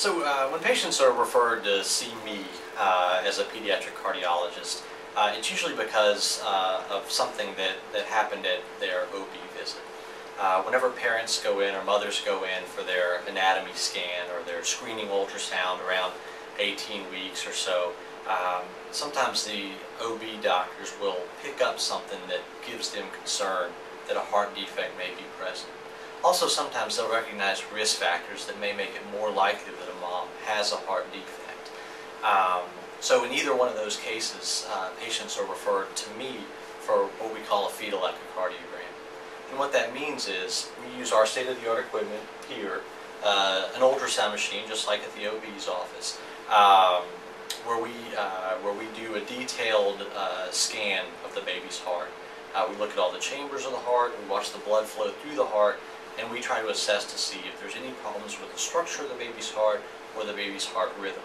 So uh, when patients are referred to see me uh, as a pediatric cardiologist, uh, it's usually because uh, of something that, that happened at their OB visit. Uh, whenever parents go in or mothers go in for their anatomy scan or their screening ultrasound around 18 weeks or so, um, sometimes the OB doctors will pick up something that gives them concern that a heart defect may be present. Also, sometimes they'll recognize risk factors that may make it more likely that has a heart defect. Um, so in either one of those cases, uh, patients are referred to me for what we call a fetal echocardiogram. And what that means is we use our state-of-the-art equipment here, uh, an ultrasound machine just like at the OB's office, um, where we uh, where we do a detailed uh, scan of the baby's heart. Uh, we look at all the chambers of the heart, we watch the blood flow through the heart, and we try to assess to see if there's any problems with the structure of the baby's heart or the baby's heart rhythm.